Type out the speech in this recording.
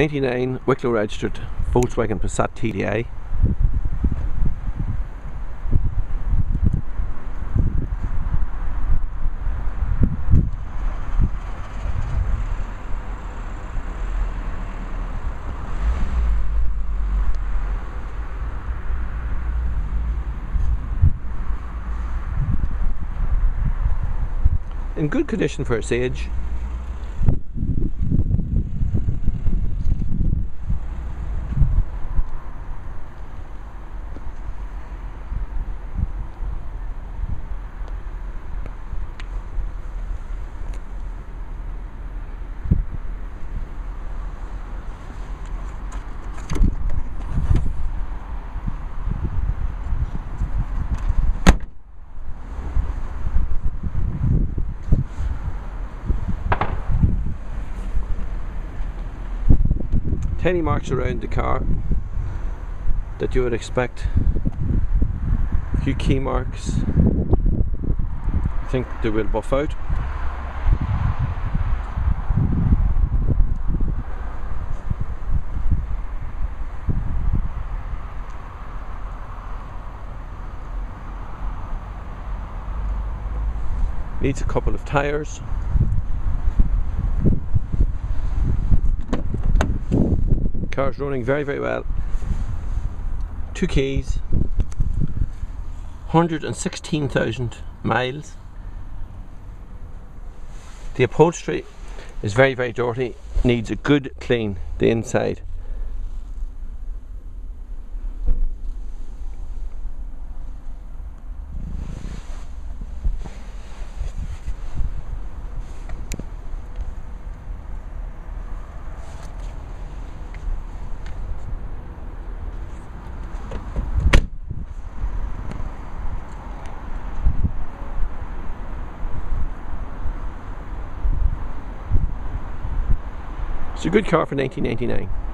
99 Wicklow registered Volkswagen Passat TDI. In good condition for its age. Tiny marks around the car that you would expect. A few key marks. I think they will buff out. Needs a couple of tires car's running very very well. Two keys 116,000 miles. The upholstery is very very dirty needs a good clean the inside It's a good car for 1999.